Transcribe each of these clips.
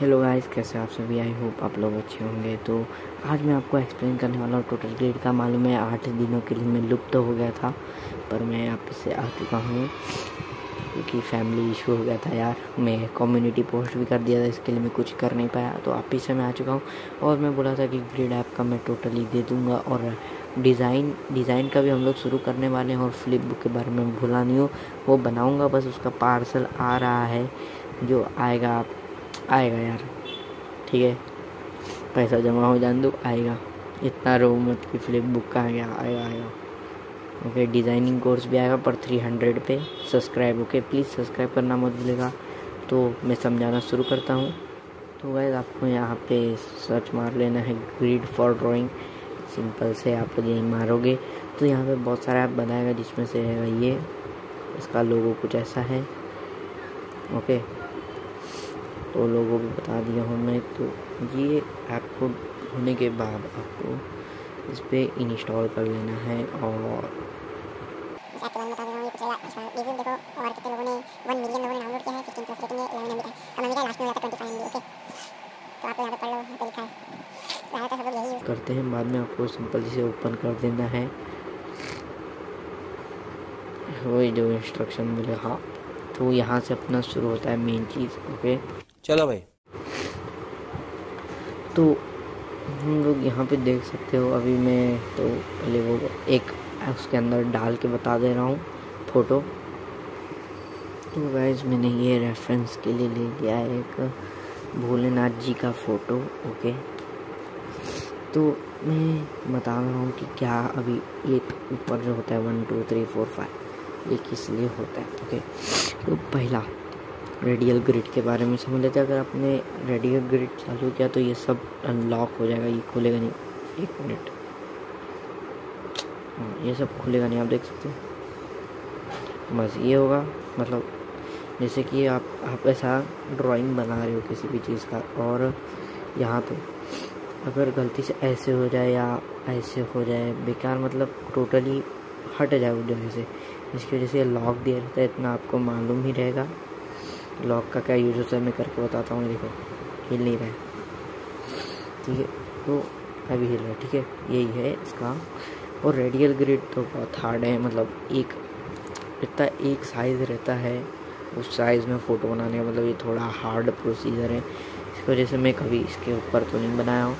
Hello guys कैसे आप सभी? आई होप आप लोग अच्छे होंगे। तो आज मैं आपको एक्सप्लेन करने वाला हूँ टोटल ग्रेड का। मालूम है, आठ दिनों के लिए मैं लुप्त तो हो गया था, पर मैं आप से आ चुका हूँ, क्योंकि फैमिली इशू हो गया था यार। मैं कम्युनिटी पोस्ट भी कर दिया था, इसके लिए मैं कुछ कर नहीं पाया तो आप ही से मैं आ चुका हूँ। और मैं बोला था कि ग्रेड ऐप का मैं टोटली दे दूँगा, और डिज़ाइन डिज़ाइन का भी हम लोग शुरू करने वाले हैं, और फ्लिप बुक के बारे में भूला नहीं हो। वो बनाऊँगा, बस उसका पार्सल आ रहा है, जो आएगा आप आएगा यार। ठीक है? पैसा जमा हो जान दो, आएगा। इतना रो मत कि फ्लिप बुक का आ गया? आएगा आएगा। ओके डिज़ाइनिंग कोर्स भी आएगा पर थ्री हंड्रेड पे। सब्सक्राइब ओके प्लीज़ सब्सक्राइब करना मत भूलेगा। तो मैं समझाना शुरू करता हूँ। तो वैसे आपको यहाँ पे सर्च मार लेना है ग्रीड फॉर ड्राइंग सिंपल से आप यही मारोगे। तो यहाँ पे बहुत सारा ऐप बनाएगा जिसमें से है ये। इसका लोगो कुछ ऐसा है। ओके तो लोगों को बता दिया हूँ मैं तो ये ऐप को होने के बाद आपको इस पर इंस्टॉल कर लेना है और करते हैं। बाद में आपको सिंपल से ओपन कर देना है। वही जो इंस्ट्रक्शन मिले। हाँ तो यहाँ से अपना शुरू होता है मेन चीज़ ओके चलो भाई। तो हम लोग यहाँ पे देख सकते हो, अभी मैं तो पहले वो एक उसके अंदर डाल के बता दे रहा हूँ फ़ोटो तो गाइज़ मैंने ये रेफरेंस के लिए ले लिया है एक भोलेनाथ जी का फ़ोटो ओके तो मैं बता रहा हूँ कि क्या अभी एक ऊपर जो होता है one two three four five ये किस लिए होता है ओके तो पहला रेडियल ग्रिड के बारे में समझ लेते हैं। अगर आपने रेडियल ग्रिड चालू किया तो ये सब अनलॉक हो जाएगा, ये खुलेगा नहीं। एक मिनट हाँ ये सब खुलेगा नहीं, आप देख सकते बस ये होगा मतलब जैसे कि आप आप ऐसा ड्राइंग बना रहे हो किसी भी चीज़ का और यहाँ पे अगर गलती से ऐसे हो जाए या ऐसे हो जाए, बेकार मतलब टोटली हट जाए उस जगह से। इसकी वजह से लॉक दिया रहता है, इतना आपको मालूम ही रहेगा। लॉक का क्या यूज़ होता है, मैं करके बताता हूँ, देखो हिल नहीं रहा है। ठीक है तो अभी हिल रहा है, ठीक है? यही है इसका। और रेडियल ग्रिड तो बहुत हार्ड है मतलब एक, इतना एक साइज़ रहता है, उस साइज़ में फ़ोटो बनाने का मतलब ये थोड़ा हार्ड प्रोसीजर है। इस वजह से मैं कभी इसके ऊपर तो नहीं बनाया हूँ।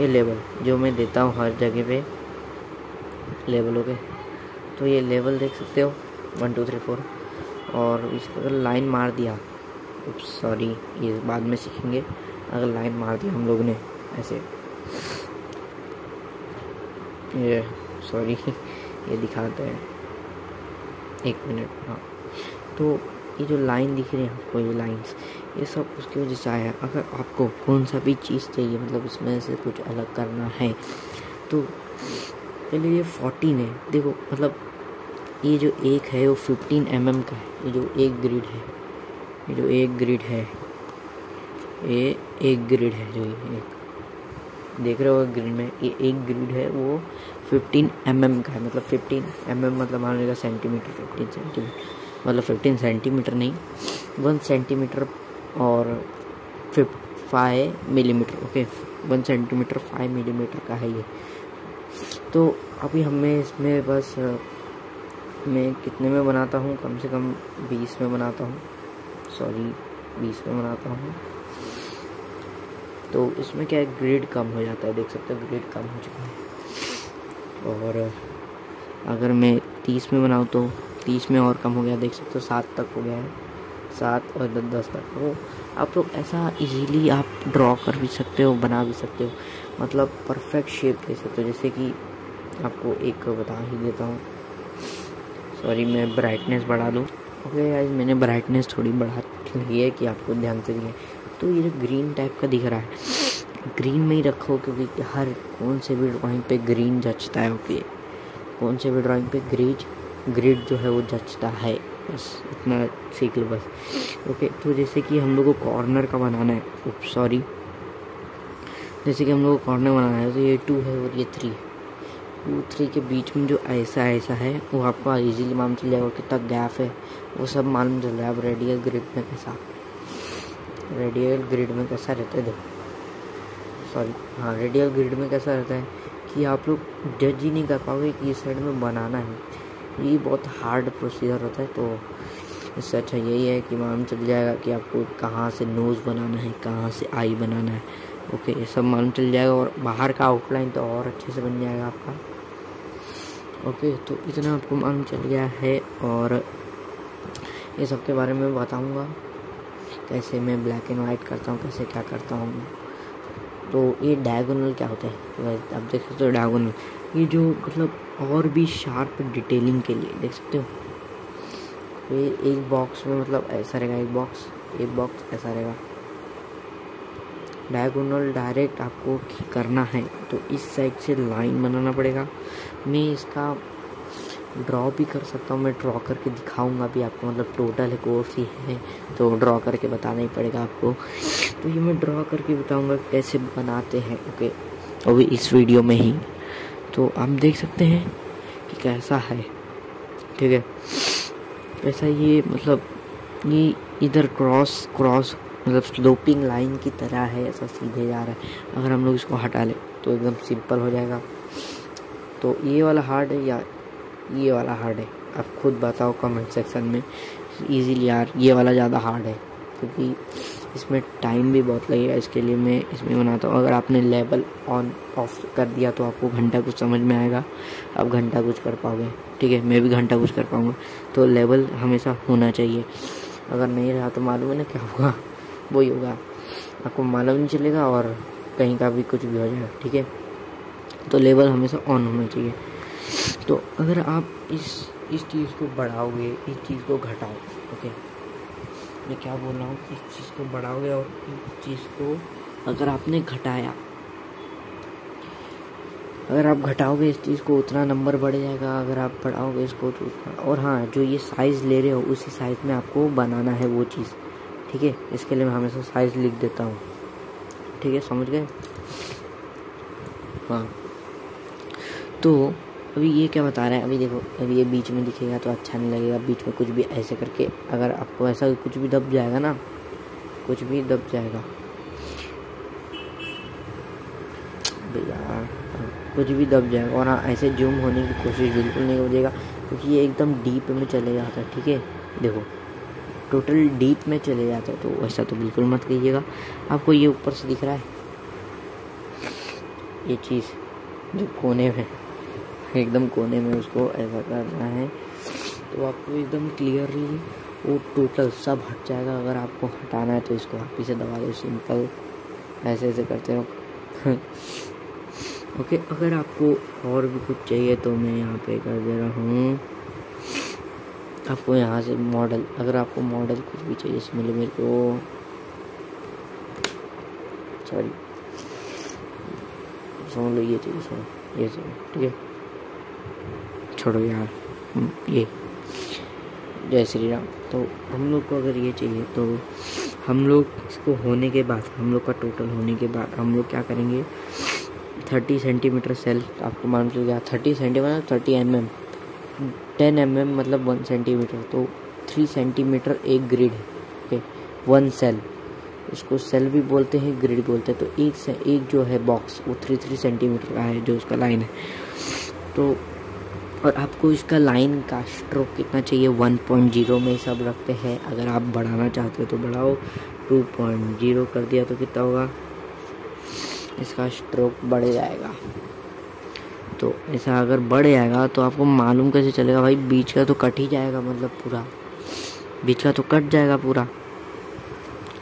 ये लेवल जो मैं देता हूँ हर जगह पे लेवल के तो ये लेवल देख सकते हो? वन टू थ्री फोर और इसको अगर लाइन मार दिया सॉरी ये बाद में सीखेंगे। अगर लाइन मार दिया हम लोग ने, ऐसे। ये सॉरी ये दिखाते हैं। एक मिनट हाँ। तो ये जो लाइन दिख रही है आपको, ये लाइंस ये सब उसकी वजह से आया। अगर आपको कौन सा भी चीज़ चाहिए मतलब इसमें से कुछ अलग करना है तो पहले ये फोर्टीन है। देखो मतलब ये जो एक है, वो फिफ्टीन एम mm का है। ये जो एक ग्रिड है, ये जो एक ग्रिड है, ये एक ग्रिड है जो एक। देख रहे हो ग्रिड में? ये एक ग्रिड है, वो फिफ्टीन एम mm का है। मतलब फिफ्टीन एम mm मतलब मान लीजिएगा सेंटीमीटर फिफ्टीन सेंटीमीटर मतलब फिफ्टीन सेंटीमीटर नहीं वन सेंटीमीटर और फिफ five millimetre okay one centimetre five millimetre का है ये। तो अभी हमें इसमें बस मैं कितने में बनाता हूँ? कम से कम बीस में बनाता हूँ। सॉरी बीस में बनाता हूँ। तो इसमें क्या है? ग्रेड कम हो जाता है। देख सकते हो ग्रेड कम हो चुका है। और अगर मैं तीस में बनाऊँ तो तीस में और कम हो गया। देख सकते हो, सात तक हो गया है। सात और दस दस तक। हो आप लोग ऐसा इजीली आप ड्रॉ कर भी सकते हो, बना भी सकते हो। मतलब परफेक्ट शेप दे सकते हो। जैसे कि आपको एक बता ही देता हूँ। सॉरी मैं ब्राइटनेस बढ़ा दूँ। ओके आज मैंने ब्राइटनेस थोड़ी बढ़ा ली है कि आपको ध्यान से दिए तो ये जो ग्रीन टाइप का दिख रहा है ग्रीन में ही रखो क्योंकि हर कौन से भी ड्राइंग पे ग्रीन जचता है ओके कौन से भी ड्राइंग पे ग्रीज ग्रिड जो है वो जचता है। बस इतना सीख लो बस। ओके तो जैसे कि हम लोग को कॉर्नर का बनाना है। सॉरी जैसे कि हम लोग को कॉर्नर बनाना है तो ये टू है और ये थ्री है। टू थ्री के बीच में जो ऐसा ऐसा है, वो आपको इजीली मालूम चल जाएगा कितना गैप है। वो सब मालूम चल रहा है अब रेडियल ग्रिड में कैसा। रेडियल ग्रिड में कैसा रहता है देखो। सॉरी हाँ रेडियल ग्रिड में कैसा रहता है कि आप लोग जज ही नहीं कर पाओगे कि इस साइड में बनाना है। ये बहुत हार्ड प्रोसीजर होता है तो इससे अच्छा यही है कि मालूम चल जाएगा कि आपको कहाँ से नोज़ बनाना है, कहाँ से आई बनाना है। ओके ये सब मालूम चल जाएगा और बाहर का आउटलाइन तो और अच्छे से बन जाएगा आपका। ओके तो इतना आपको मालूम चल गया है और ये सब के बारे में बताऊँगा। कैसे मैं ब्लैक एंड वाइट करता हूँ, कैसे क्या करता हूँ। तो ये डायगोनल क्या होता है? आप देख सकते हो डायगोनल ये जो मतलब और भी शार्प डिटेलिंग के लिए, देख सकते हो? ये एक बॉक्स में मतलब ऐसा रहेगा, एक बॉक्स एक बॉक्स ऐसा रहेगा। डायगोनल डायरेक्ट आपको करना है तो इस साइड से लाइन बनाना पड़ेगा। मैं इसका ड्रॉ भी कर सकता हूँ, मैं ड्रॉ करके दिखाऊँगा भी आपको मतलब टोटल कोर्स ही है तो ड्रॉ करके बताना ही पड़ेगा आपको। तो ये मैं ड्रॉ करके बताऊँगा कैसे बनाते हैं ओके अभी इस वीडियो में ही। तो आप देख सकते हैं कि कैसा है, ठीक है? ऐसा ये मतलब ये इधर क्रॉस क्रॉस मतलब स्लोपिंग लाइन की तरह है, ऐसा सीधे जा रहा है। अगर हम लोग इसको हटा लें तो एकदम सिंपल हो जाएगा। तो ये वाला हार्ड है या ये वाला हार्ड है? आप खुद बताओ कमेंट सेक्शन में। इजीली यार, ये वाला ज़्यादा हार्ड है, क्योंकि इसमें टाइम भी बहुत लगेगा। इसके लिए मैं इसमें बनाता हूँ। अगर आपने लेवल ऑन ऑफ़ कर दिया तो आपको घंटा कुछ समझ में आएगा। आप घंटा कुछ कर पाओगे, ठीक है? मैं भी घंटा कुछ कर पाऊँगा। तो लेवल हमेशा होना चाहिए। अगर नहीं रहा तो मालूम है ना क्या होगा? वही होगा। आपको मालूम नहीं चलेगा और कहीं का भी कुछ भी हो जाएगा ठीक है? तो लेवल हमेशा ऑन होना चाहिए। तो अगर आप इस इस चीज़ को बढ़ाओगे, इस चीज़ को घटाओ, ओके? मैं क्या बोल रहा हूँ? इस चीज़ को बढ़ाओगे और इस चीज़ को अगर आपने घटाया, अगर आप घटाओगे इस चीज़ को, उतना नंबर बढ़ जाएगा, अगर आप बढ़ाओगे इसको तो उतना और हाँ जो ये साइज़ ले रहे हो, उसी साइज़ में आपको बनाना है वो चीज़। ठीक है? इसके लिए मैं हमेशा साइज़ लिख देता हूँ। ठीक है? समझ गए? हाँ। तो अभी ये क्या बता रहा है? अभी देखो, अभी ये बीच में दिखेगा तो अच्छा नहीं लगेगा। बीच में कुछ भी ऐसे करके अगर आपको ऐसा कुछ भी दब जाएगा ना, कुछ भी दब जाएगा। कुछ भी दब जाएगा और हाँ ऐसे जूम होने की कोशिश बिल्कुल नहीं हो जाएगा क्योंकि ये एकदम डीप में चले जाता है, ठीक है? देखो टोटल डीप में चले जाता है तो ऐसा तो बिल्कुल मत कीजिएगा आपको ये ऊपर से दिख रहा है? ये चीज़ जो कोने में, एकदम कोने में उसको ऐसा करना है तो आपको एकदम क्लियरली वो टोटल सब हट जाएगा। अगर आपको हटाना है तो इसको आप से दबा दो सिंपल ऐसे ऐसे करते रहो। ओके अगर आपको और भी कुछ चाहिए तो मैं यहाँ पे कर दे रहा हूँ। आपको यहाँ से मॉडल अगर आपको मॉडल कुछ भी चाहिए मतलब मेरे को सॉरी समझ लो ये चाहिए सर ये चाहिए, ठीक है? छोड़ो यार ये, जय श्री राम। तो हम लोग को अगर ये चाहिए तो हम लोग इसको होने के बाद, हम लोग का टोटल होने के बाद, हम लोग क्या करेंगे? थर्टी सेंटीमीटर सेल आपको मान गया thirty centimetre thirty M M ten M M मतलब वन सेंटीमीटर तो थ्री सेंटीमीटर एक ग्रिड है ओके वन सेल उसको सेल भी बोलते हैं ग्रिड बोलते हैं तो एक से एक जो है बॉक्स वो थ्री थ्री सेंटीमीटर का है, जो उसका लाइन है। तो और आपको इसका लाइन का स्ट्रोक कितना चाहिए? 1.0 में सब रखते हैं। अगर आप बढ़ाना चाहते हो तो बढ़ाओ। 2.0 कर दिया तो कितना होगा? इसका स्ट्रोक बढ़ जाएगा। तो ऐसा अगर बढ़ जाएगा तो आपको मालूम कैसे चलेगा भाई? बीच का तो कट ही जाएगा मतलब पूरा। बीच का तो कट जाएगा पूरा।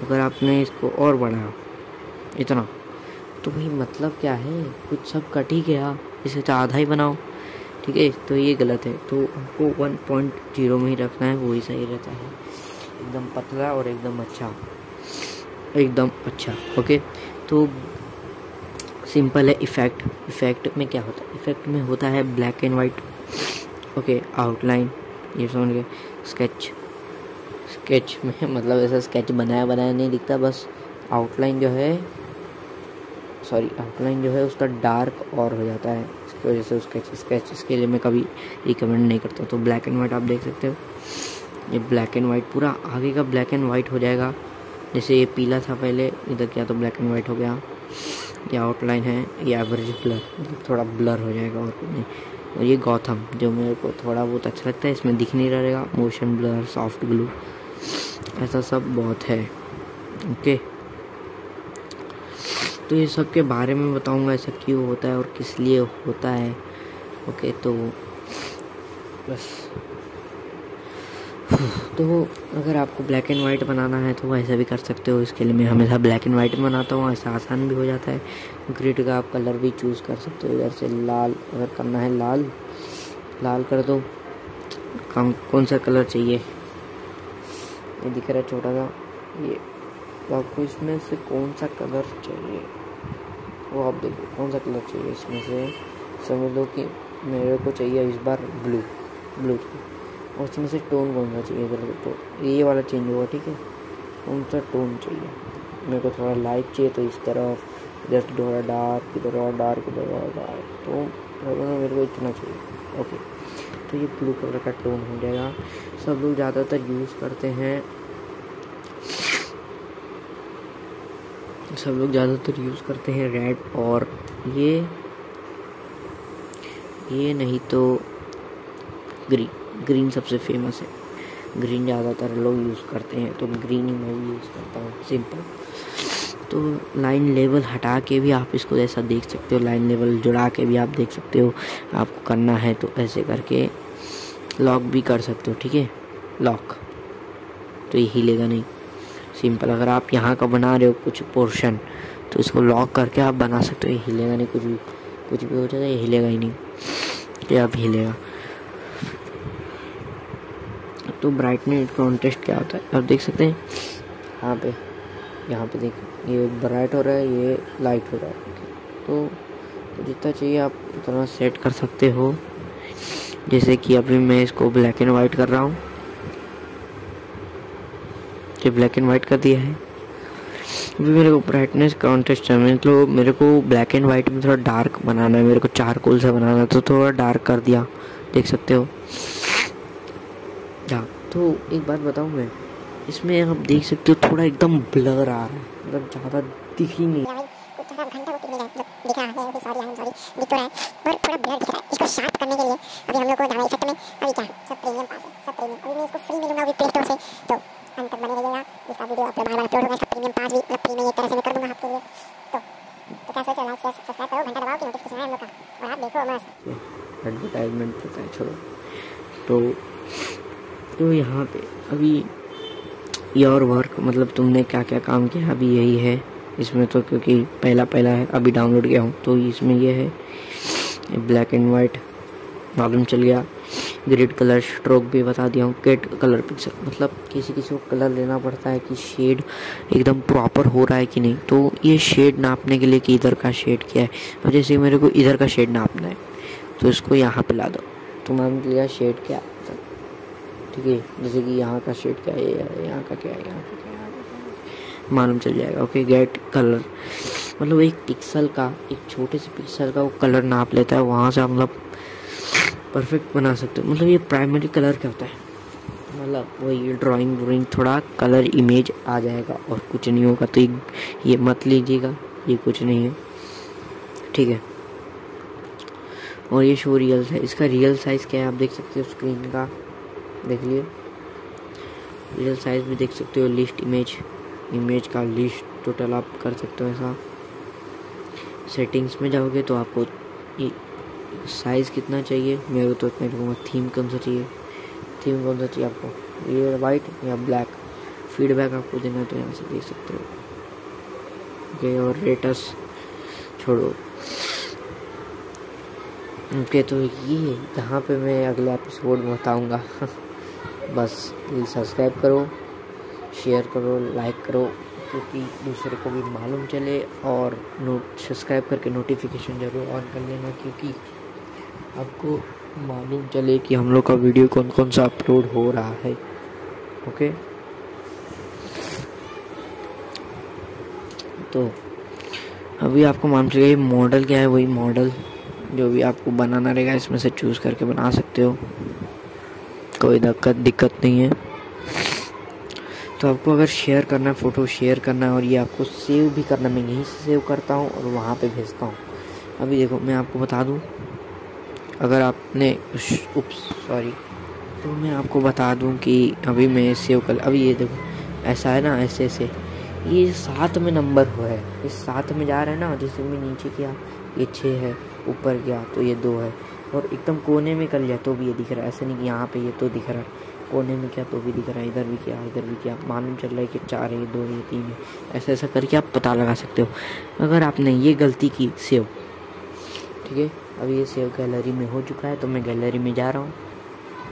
अगर आपने इसको और बढ़ाया, इतना तो भाई मतलब क्या है? कुछ सब कट ही गया। इसे तो आधा ही बनाओ, ठीक है? तो ये गलत है। तो हमको वन पॉइंट ज़ीरो में ही रखना है, वही सही रहता है। एकदम पतला और एकदम अच्छा। एकदम अच्छा ओके तो सिंपल है इफ़ेक्ट इफ़ेक्ट में क्या होता है? इफ़ेक्ट में होता है black and white okay outline ये समझ गए स्केच स्केच में मतलब ऐसा स्केच बनाया बनाया नहीं दिखता, बस आउटलाइन जो है सॉरी आउटलाइन जो है उसका डार्क और हो जाता है, इसकी वजह से उसके स्केच इसके लिए मैं कभी रिकमेंड नहीं करता तो ब्लैक एंड वाइट आप देख सकते हो, ये ब्लैक एंड वाइट पूरा आगे का ब्लैक एंड वाइट हो जाएगा। जैसे ये पीला था पहले, इधर क्या तो ब्लैक एंड वाइट हो गया। ये आउटलाइन है, ये एवरेज ब्लर थोड़ा ब्लर हो जाएगा और नहीं। और ये गौथम जो मेरे को थोड़ा बहुत अच्छा लगता है, इसमें दिख नहीं रहेगा। मोशन ब्लर सॉफ्ट ग्लू ऐसा सब बहुत है। ओके तो ये सब के बारे में बताऊँगा, ऐसा क्यों होता है और किस लिए होता है। ओके तो बस। तो अगर आपको ब्लैक एंड वाइट बनाना है तो ऐसा भी कर सकते हो। इसके लिए मैं हमेशा ब्लैक एंड वाइट बनाता हूँ, ऐसा आसान भी हो जाता है। ग्रिड का आप कलर भी चूज़ कर सकते हो। इधर से लाल, अगर करना है लाल लाल कर दो। कम कौन सा कलर चाहिए? ये दिख रहा है छोटा सा। ये तो आपको इसमें से कौन सा कलर चाहिए? वो आप देखो, कौन सा कलर चाहिए इसमें से? समझ लो कि मेरे को चाहिए इस बार ब्लू ब्लू उसमें से टोन सा चाहिए इधर तो ये वाला चेंज होगा, ठीक है? कौन सा टोन चाहिए। मेरे को थोड़ा लाइट चाहिए तो इस तरफ़ इधर थोड़ा डार्क इधर और डार्क इधर और डार्क तो मेरे को इतना चाहिए। ओके तो ये ब्लू कलर का टोन हो जाएगा। सब लोग ज़्यादातर यूज़ करते हैं। सब लोग ज़्यादातर यूज़ करते हैं रेड और ये। ये नहीं तो ग्रीन ग्रीन सबसे फ़ेमस है। ग्रीन ज़्यादातर लोग यूज़ करते हैं तो ग्रीन ही मैं भी यूज़ करता हूँ सिंपल तो लाइन लेवल हटा के भी आप इसको ऐसा देख सकते हो लाइन लेवल जुड़ा के भी आप देख सकते हो, आपको करना है तो ऐसे करके लॉक भी कर सकते हो, ठीक है? लॉक तो ये हिलेगा नहीं। सिंपल अगर आप यहाँ का बना रहे हो कुछ पोर्शन तो इसको लॉक करके आप बना सकते हो, ये हिलेगा नहीं, कुछ भी कुछ भी हो जाएगा, ये हिलेगा ही नहीं। ये अब हिलेगा। तो ब्राइटनेस कॉन्टेस्ट क्या होता है? आप देख सकते हैं। यहाँ पे यहाँ पे देख ये ब्राइट हो रहा है ये लाइट हो रहा है। तो, तो जितना चाहिए आप उतना सेट कर सकते हो। जैसे कि अभी मैं इसको ब्लैक एंड वाइट कर रहा हूँ। ये ब्लैक एंड वाइट कर दिया है। अभी मेरे को ब्राइटनेस कॉन्टेस्ट है। मतलब मेरे को ब्लैक एंड वाइट में थोड़ा डार्क बनाना है। मेरे को चारकोल से बनाना है। तो थोड़ा डार्क कर दिया। देख सकते हो। हाँ तो एक बात बताऊँ मैं इसमें आप देख सकते हो थोड़ा एकदम ब्लर आ रहा है मतलब ज़्यादा दिख ही नहीं। इसको शार्प करने के लिए अभी हम लोग को ज़्यादा इफ़ेक्ट में अभी क्या सब प्रीमियम पास है सब प्रीमियम अभी मैं इसको फ्री मिलूँगा अभी प्ले स्टोर से तो अंत तक बने रहिएगा इसका वीडियो अपलोड बार बार अपलोड होगा सब प्रीमियम पास भी मतलब फ्री एक तरह से मैं कर दूँगा आपके लिए तो तो क्या सोचो लाइक शेयर सब्सक्राइब करो घंटा दबाओ कि नोटिफिकेशन आए हम लोग का और आप देखो मस्त। एडवर्टाइजमेंट होता है छोड़ो। तो तो यहाँ पे अभी योर वर्क मतलब तुमने क्या क्या काम किया? अभी यही है। इसमें तो क्योंकि पहला पहला है, अभी डाउनलोड किया हूँ तो इसमें यह है। ब्लैक एंड वाइट मालूम चल गया। ग्रेड कलर स्ट्रोक भी बता दिया हूँ केट कलर पिक्सल मतलब किसी किसी को कलर लेना पड़ता है कि शेड एकदम प्रॉपर हो रहा है कि नहीं। तो ये शेड नापने के लिए कि इधर का शेड क्या है? अब जैसे मेरे को इधर का शेड नापना है तो इसको यहाँ पे ला दो। तो मान लिया शेड क्या? ठीक है? जैसे कि यहाँ का शेड क्या है, यहाँ का क्या है, यहाँ का क्या है मालूम चल जाएगा। ओके गेट कलर मतलब एक पिक्सल का, एक छोटे से पिक्सल का वो कलर नाप लेता है, वहाँ से मतलब परफेक्ट बना सकते हो। मतलब ये प्राइमरी कलर क्या होता है? मतलब वही ड्राइंग व्राइंग थोड़ा कलर इमेज आ जाएगा और कुछ नहीं होगा। तो ये मत लीजिएगा, ये कुछ नहीं है। ठीक है? और ये शो रियल है इसका रियल साइज़ क्या है आप देख सकते हो स्क्रीन का? देख लिए रियल साइज़ भी देख सकते हो लिस्ट इमेज इमेज का लिस्ट टोटल आप कर सकते हो ऐसा। सेटिंग्स में जाओगे तो आपको साइज़ कितना चाहिए? मेरे तो इतना कहूँगा थीम कौन सा चाहिए? थीम कौन सा चाहिए आपको? ये वाइट या ब्लैक फीडबैक आपको देना तो यहाँ से देख सकते हो। ओके और रेटस छोड़ो। ओके तो ये यहाँ पे मैं अगले एपिसोड बताऊँगा। बस प्लीज़ सब्सक्राइब करो शेयर करो लाइक करो, क्योंकि दूसरे को भी मालूम चले और नोट सब्सक्राइब करके नोटिफिकेशन ज़रूर ऑन कर लेना, क्योंकि आपको मालूम चले कि हम लोग का वीडियो कौन कौन सा अपलोड हो रहा है ओके तो अभी आपको मालूम चलेगा मॉडल क्या है, वही मॉडल जो भी आपको बनाना रहेगा, इसमें से चूज़ करके बना सकते हो। कोई दिक्कत दिक्कत नहीं है। तो आपको अगर शेयर करना है फ़ोटो शेयर करना है और ये आपको सेव भी करना मैं यहीं से सेव करता हूँ और वहाँ पे भेजता हूँ। अभी देखो, मैं आपको बता दूँ, अगर आपने सॉरी तो मैं आपको बता दूँ कि अभी मैं सेव कर, अभी ये देखो, ऐसा है ना, ऐसे ऐसे। ये सात में नंबर हुआ है इस सात में जा रहा है ना, जैसे मैं नीचे किया, ये छः है, ऊपर गया तो ये दो है। और एकदम कोने में कर लिया तो भी ये दिख रहा है। ऐसे नहीं कि यहाँ पे ये तो दिख रहा है। कोने में क्या तो भी दिख रहा है। इधर भी क्या, इधर भी क्या। मालूम चल रहा है कि चार है, दो है, तीन है। ऐसा ऐसा करके आप पता लगा सकते हो। अगर आपने ये गलती की, सेव। ठीक है? अभी ये सेव गैलरी में हो चुका है तो मैं गैलरी में जा रहा हूँ।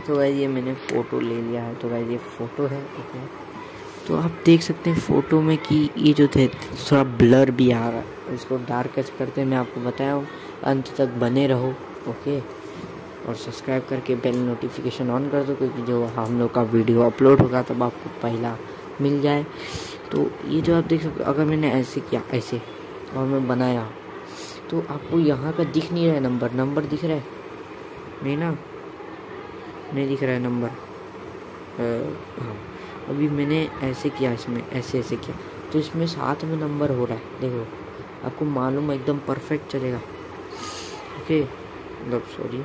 तो भाई ये मैंने फ़ोटो ले लिया है। तो भाई ये फ़ोटो है ओके तो आप देख सकते हैं फ़ोटो में कि ये जो थे, थोड़ा ब्लर भी आ रहा है। इसको डार्क कैसे करते हैं, मैं आपको बताया हूँ। अंत तक बने रहो। ओके। और सब्सक्राइब करके बेल नोटिफिकेशन ऑन कर दो, क्योंकि जो हम लोग का वीडियो अपलोड होगा, तब आपको पहला मिल जाए। तो ये जो आप देख सकते अगर मैंने ऐसे किया, ऐसे, और मैं बनाया तो आपको यहाँ का दिख नहीं रहा है नंबर नंबर दिख रहा है? नहीं ना? नहीं दिख रहा है नंबर हाँ। अभी मैंने ऐसे किया इसमें, ऐसे ऐसे किया। तो इसमें साथ में नंबर हो रहा है। देखो, आपको मालूम एकदम परफेक्ट चलेगा। ओके? मतलब सॉरी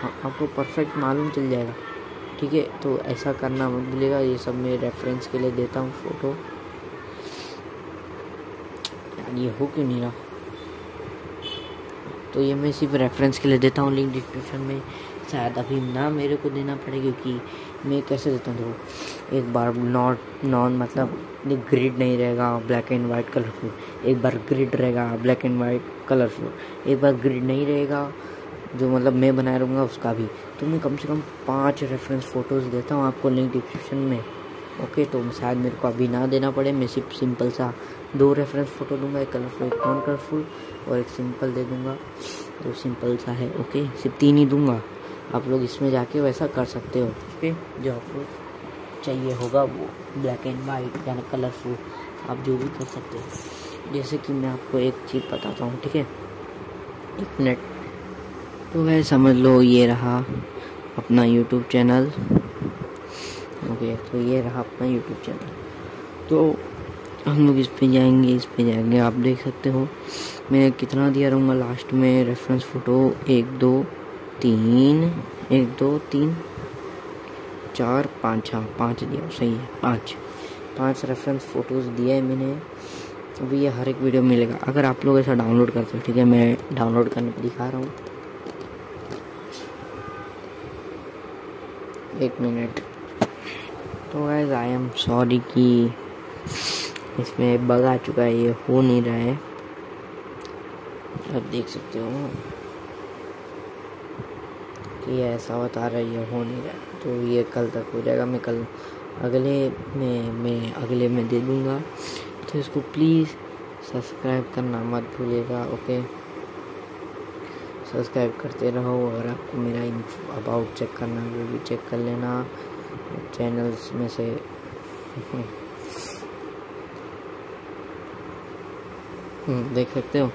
हाँ आपको परफेक्ट मालूम चल जाएगा। ठीक है तो ऐसा करना मत भूलेगा ये सब मैं रेफरेंस के लिए देता हूँ फ़ोटो यार, ये हो क्यों नहीं रहा? तो ये मैं सिर्फ़ रेफरेंस के लिए देता हूँ लिंक डिस्क्रिप्शन में। शायद अभी ना मेरे को देना पड़े, क्योंकि मैं कैसे देता हूँ, देखो। एक बार नॉट नॉन मतलब ग्रिड नहीं रहेगा ब्लैक एंड वाइट कलरफुल एक बार ग्रिड रहेगा ब्लैक एंड वाइट कलरफुल एक बार ग्रिड नहीं रहेगा, जो मतलब मैं बनाया रहूँगा, उसका भी। तो मैं कम से कम पाँच रेफरेंस फ़ोटोज़ देता हूँ आपको लिंक डिस्क्रिप्शन में। ओके तो शायद मेरे को अभी ना देना पड़े, मैं सिर्फ़ सिंपल सा दो रेफरेंस फ़ोटो दूँगा, एक कलरफुल एक नॉन कलरफुल और एक सिंपल दे दूँगा। तो सिंपल सा है ओके सिर्फ़ तीन ही दूँगा। आप लोग इसमें जाके वैसा कर सकते हो। ओके जो आपको चाहिए होगा वो ब्लैक एंड वाइट या कलरफुल आप जो भी कर सकते हो। जैसे कि मैं आपको एक चीज़ बताता हूँ, ठीक है? एक मिनट तो वह समझ लो ये रहा अपना यूट्यूब चैनल ओके तो ये रहा अपना यूट्यूब चैनल तो हम लोग इस पे जाएँगे, इस पे जाएँगे। आप देख सकते हो, मैं कितना दिया रहूँगा लास्ट में रेफरेंस फ़ोटो एक, दो। तीन, एक, दो, तीन, चार, पाँच हाँ पाँच दिया, सही है, पाँच। पाँच रेफरेंस फ़ोटोज़ दिया है मैंने। अभी ये हर एक वीडियो मिलेगा। अगर आप लोग ऐसा डाउनलोड करते हो, ठीक है, मैं डाउनलोड करने पर दिखा रहा हूँ। एक मिनट तो गैज़ आई एम सॉरी कि इसमें बग आ चुका है, ये हो नहीं रहा है। आप देख सकते हो। कि ऐसा बता रहा है ये हो नहीं रहा। तो ये कल तक हो जाएगा मैं कल अगले में मैं अगले में दे दूँगा। तो इसको प्लीज़ सब्सक्राइब करना मत भूलिएगा ओके सब्सक्राइब करते रहो अगर आपको मेरा अबाउट चेक करना वो भी चेक कर लेना। चैनल्स में से। हम्म, देख सकते हो?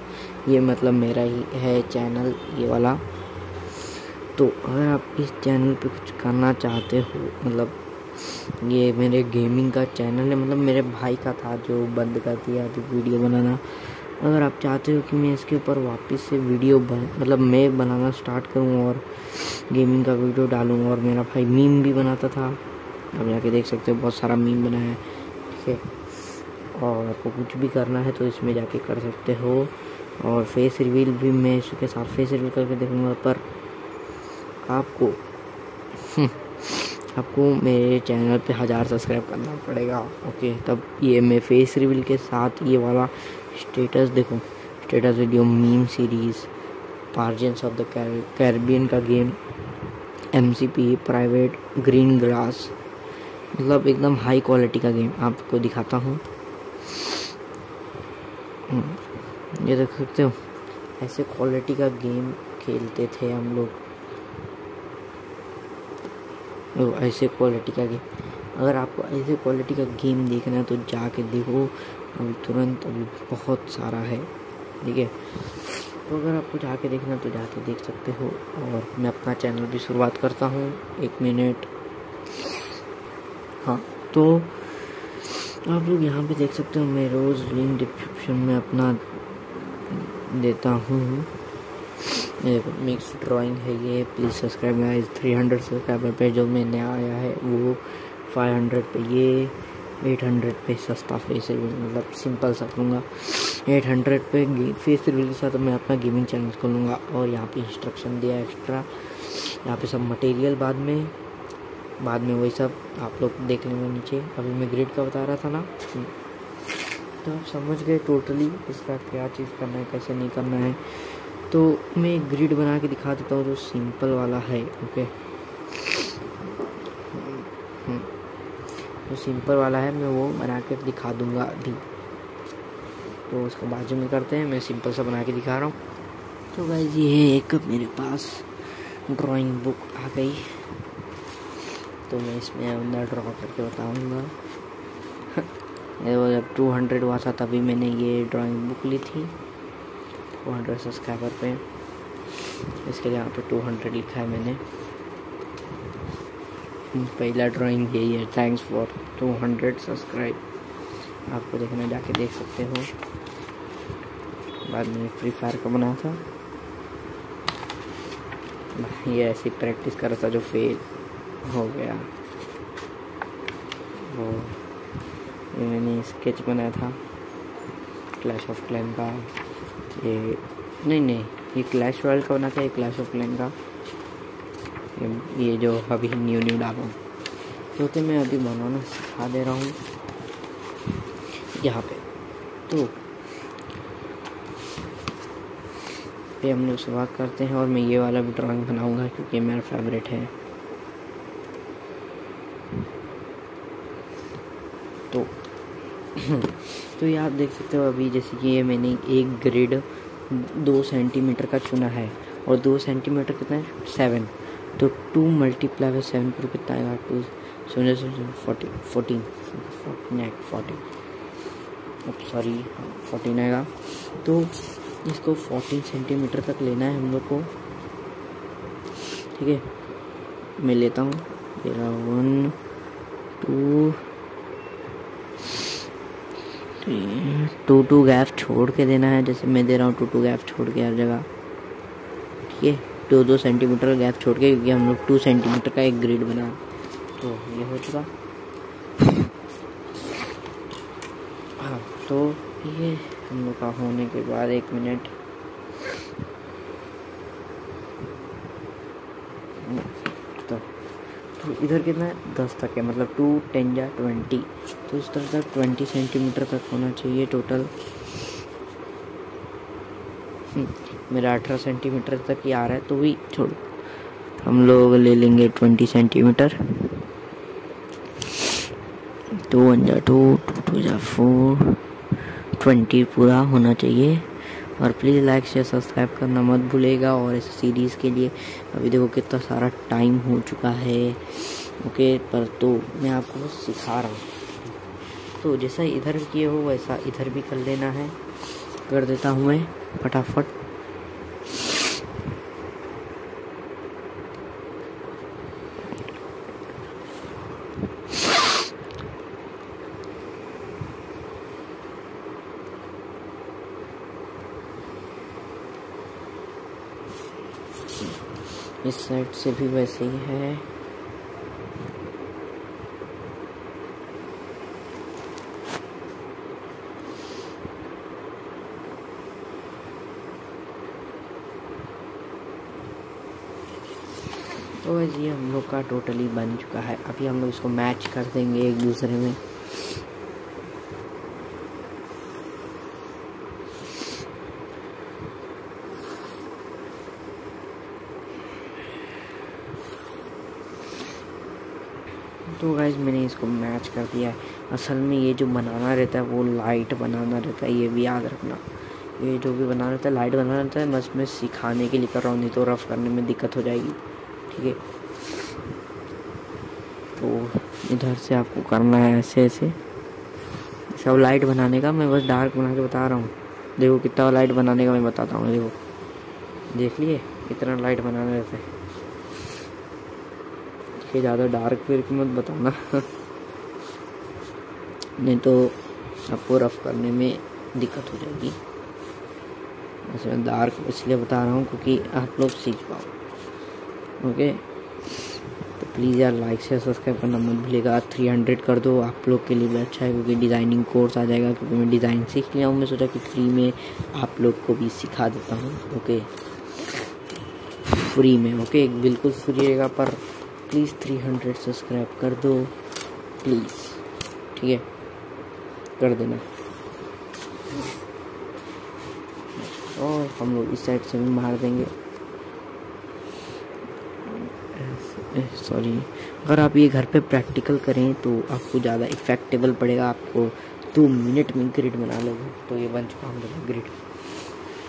ये मतलब मेरा ही है चैनल ये वाला। तो अगर आप इस चैनल पे कुछ करना चाहते हो मतलब ये मेरे गेमिंग का चैनल है मतलब मेरे भाई का था जो बंद कर दिया तो वीडियो बनाना। अगर आप चाहते हो कि मैं इसके ऊपर वापस से वीडियो बन मतलब मैं बनाना स्टार्ट करूँ और गेमिंग का वीडियो डालूँ और मेरा भाई मीम भी बनाता था। आप जाके देख सकते हो, बहुत सारा मीम बना है, ठीक है? और आपको कुछ भी करना है तो इसमें जाके कर सकते हो। और फेस रिवील भी मैं इसके साथ फेस रिवील करके देखूँगा, पर आपको आपको मेरे चैनल पे हज़ार सब्सक्राइब करना पड़ेगा ओके? तब ये मैं फेस रिवील के साथ ये वाला स्टेटस देखो। Status video meme series pirates of the Caribbean का game MCP private green grass मतलब एकदम हाई क्वालिटी का गेम आपको दिखाता हूँ। हम्म, ये देख सकते हो ऐसे क्वालिटी का गेम खेलते थे हम लोग। ऐसे क्वालिटी का गेम अगर आपको ऐसे क्वालिटी का गेम देखना है तो जाके देखो। अभी तुरंत अभी बहुत सारा है, ठीक है? तो अगर आपको जाके देखना तो जाके देख सकते हो। और मैं अपना चैनल भी शुरुआत करता हूँ, एक मिनट हाँ तो आप लोग यहाँ पे देख सकते हो, मैं रोज़ लिंक डिस्क्रिप्शन में अपना देता हूँ। मिक्स ड्राइंग है ये प्लीज़ सब्सक्राइब गाइस 300 सब्सक्राइबर पे जो मैंने आया है, वो 500 पे ये 800 पे सस्ता फेस रिवील मतलब सिंपल सा करूँगा 800 पे फेस रिवील के साथ मैं अपना गेमिंग चैनल खोलूँगा और यहाँ पे इंस्ट्रक्शन दिया एक्स्ट्रा यहाँ पे सब मटेरियल बाद में बाद में वही सब आप लोग देख लेंगे नीचे। अभी मैं ग्रेड का बता रहा था ना तो आप समझ गए टोटली इसका क्या चीज़ करना है, कैसे नहीं करना है। तो मैं एक ग्रिड बना के दिखा देता हूँ जो सिंपल वाला है, ओके। जो सिंपल वाला है, मैं वो बना के दिखा दूँगा अभी। तो उसको बाजू में करते हैं, मैं सिंपल सा बना के दिखा रहा हूँ। तो गाइज़ ये एक मेरे पास ड्राइंग बुक आ गई। तो मैं इसमें अंदर ड्रॉ करके बताऊँगा। जब टू हंड्रेड हुआ था, तभी मैंने ये ड्राइंग बुक ली थी। टू हंड्रेड सब्सक्राइबर पे। इसके लिए यहाँ पर टू हंड्रेड लिखा है मैंने। पहला ड्राइंग यही है। Thanks for two hundred subscribe आपको देखना, जाके देख सकते हो। बाद में फ्री फायर का बना था। ये ऐसी प्रैक्टिस कर रहा था जो फेल हो गया। वो मैंने स्केच बनाया था। क्लैश ऑफ़ क्लैन का। ये नहीं नहीं। ये क्लैश रॉयल का बना था ये क्लैश ऑफ़ क्लैन का। ये, ये जो अभी न्यू न्यू डाला। हूँ क्योंकि मैं अभी बनाना सिखा दे रहा हूँ। यहाँ पे। तो पे हम लोग शुरुआत करते हैं और मैं ये वाला भी ड्राइंग बनाऊँगा क्योंकि मेरा फेवरेट है। तो तो ये आप देख सकते हो अभी जैसे कि ये मैंने एक ग्रिड दो सेंटीमीटर का चुना है और दो सेंटीमीटर कितना है? सेवन। तो टू मल्टीप्लाई बाई सेवन करो कितना आएगा? टू। शून्य शून्य fourteen. Fourteen fourteen. Sorry fourteen आएगा। तो इसको फोर्टीन सेंटीमीटर तक लेना है हम लोग को। ठीक है? मैं लेता हूँ। One, two two two gap छोड़ के देना है, जैसे मैं दे रहा हूँ टू टू गैप छोड़ के हर जगह। ठीक है? दो दो सेंटीमीटर का गैप छोड़ के, क्योंकि हम लोग टू सेंटीमीटर का एक ग्रिड बना तो ये हो चुका। हाँ तो ये हम लोग का होने के बाद एक मिनट इधर कितना है दस तक है मतलब टू टेन या ट्वेंटी तो इस तरह तक ट्वेंटी सेंटीमीटर तक होना चाहिए टोटल हम्म, मेरा अठारह सेंटीमीटर तक ही आ रहा है तो भी छोड़ो हम लोग ले लेंगे ट्वेंटी सेंटीमीटर टू वन जा टू टू टू जा फोर ट्वेंटी पूरा होना चाहिए और प्लीज़ लाइक शेयर सब्सक्राइब करना मत भूलेगा और इस सीरीज़ के लिए अभी देखो कितना सारा टाइम हो चुका है। ओके पर तो मैं आपको सिखा रहा हूँ। तो जैसा इधर किए हो, वैसा इधर भी कर लेना है। कर देता हूँ मैं फटाफट। इस साइड से भी वैसे ही है। तो ये हम लोग का टोटली बन चुका है। अभी हम लोग इसको मैच कर देंगे एक दूसरे में। तो गाइज़ मैंने इसको मैच कर दिया है। असल में ये जो बनाना रहता है, वो लाइट बनाना रहता है, ये भी याद रखना। ये जो भी बनाना रहता है लाइट बनाना रहता है बस मैं सिखाने के लिए कर रहा हूँ, नहीं तो रफ करने में दिक्कत हो जाएगी। ठीक है? तो इधर से आपको करना है ऐसे ऐसे। सब लाइट बनाने का, मैं बस डार्क बना के बता रहा हूँ। देखो कितना लाइट बनाने का मैं बताता हूँ, देखो। देख लिए? कितना लाइट बनाना रहता है। कि ज़्यादा डार्क फिर मत बताना। नहीं तो आपको रफ करने में दिक्कत हो जाएगी। वैसे मैं डार्क इसलिए बता रहा हूँ क्योंकि आप लोग सीख पाओ। ओके तो प्लीज़ यार लाइक से सब्सक्राइब करना मत भूलिएगा। थ्री हंड्रेड कर दो, आप लोग के लिए भी अच्छा है क्योंकि डिज़ाइनिंग कोर्स आ जाएगा क्योंकि मैं डिज़ाइन सीख लिया हूँ। मैं सोचा कि फ्री में आप लोग को भी सिखा देता हूँ। ओके फ्री में ओके बिल्कुल फ्री रहेगा पर प्लीज़ थ्री हंड्रेड सब्सक्राइब कर दो। प्लीज़। ठीक है? कर देना। और हम लोग इस साइड से भी मार देंगे। सॉरी अगर आप ये घर पे प्रैक्टिकल करें तो आपको ज़्यादा इफेक्टेबल पड़ेगा आपको दो मिनट में ग्रिड बना लोगे। तो ये बन चुका हम लोग ग्रिड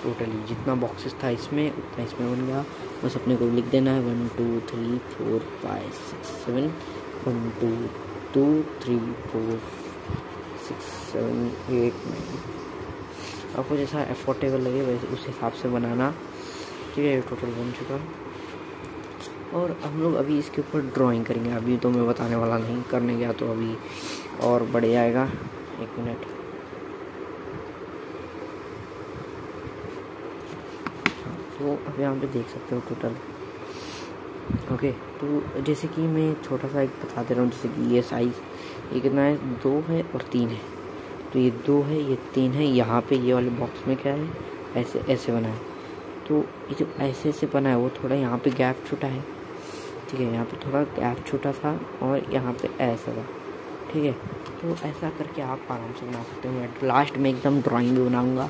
टोटली जितना बॉक्सेस था इसमें, उतना इसमें बन गया। बस अपने को लिख देना है। One two three four five six seven one two two three four six seven eight nine आपको जैसा एफोर्टेबल लगे, वैसे उस हिसाब से बनाना। ठीक है टोटल बन चुका। और हम लोग अभी इसके ऊपर ड्राइंग करेंगे। अभी तो मैं बताने वाला नहीं, करने गया तो अभी और बढ़ जाएगा। एक मिनट तो अब यहाँ पे देख सकते हो टोटल ओके तो जैसे कि मैं छोटा सा एक बता दे रहा हूँ, जैसे कि ये साइज़ ये कितना है, दो है और तीन है। तो ये दो है, ये तीन है, यहाँ पे ये वाले बॉक्स में क्या है? ऐसे ऐसे बना है। तो ये जो ऐसे ऐसे बना है, वो थोड़ा यहाँ पे गैप छोटा है। ठीक है, यहाँ पे थोड़ा गैप छोटा था और यहाँ पे ऐसा था। ठीक है तो ऐसा करके आप आराम से बना सकते हो। मैं लास्ट में एकदम ड्राइंग भी बनाऊँगा।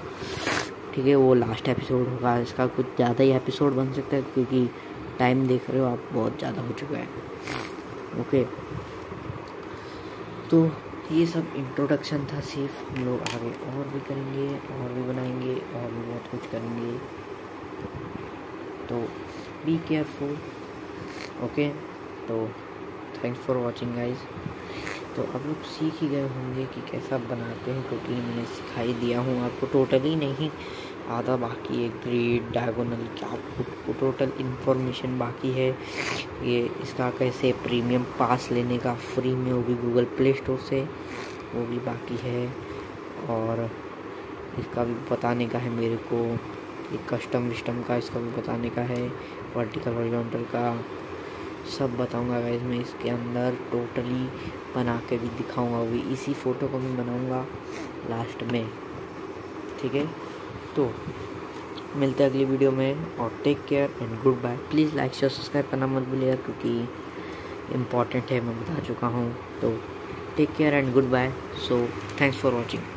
ठीक है, वो लास्ट एपिसोड होगा, इसका कुछ ज़्यादा ही एपिसोड बन सकता है क्योंकि टाइम देख रहे हो आप, बहुत ज़्यादा हो चुका है। ओके तो ये सब इंट्रोडक्शन था सिर्फ़, हम लोग आगे और भी करेंगे, और भी बनाएँगे, और भी बहुत कुछ करेंगे। तो बी केयरफुल ओके तो थैंक्स फॉर वॉचिंग गाइज़ तो आप लोग सीख ही गए होंगे कि कैसा बनाते हैं टोटली मैंने सिखाई दिया हूँ आपको टोटली नहीं। आधा बाकी है, ग्रेड डायगोनल क्या टोटल इन्फॉर्मेशन बाकी है। ये इसका कैसे प्रीमियम पास लेने का फ्री में वो भी गूगल प्ले स्टोर से वो भी बाकी है। और इसका भी बताने का है मेरे को, ये कस्टम विस्टम का इसका भी बताने का है वर्टिकल हॉरिजॉन्टल का सब बताऊँगा गाइस मैं इसके अंदर टोटली बना के भी दिखाऊँगा। भी इसी फ़ोटो को मैं बनाऊँगा लास्ट में, ठीक है? तो मिलते हैं अगली वीडियो में और take care and good bye please like share subscribe करना मत भूलिएगा क्योंकि इंपॉर्टेंट है, मैं बता चुका हूँ. तो take care and good bye so thanks for watching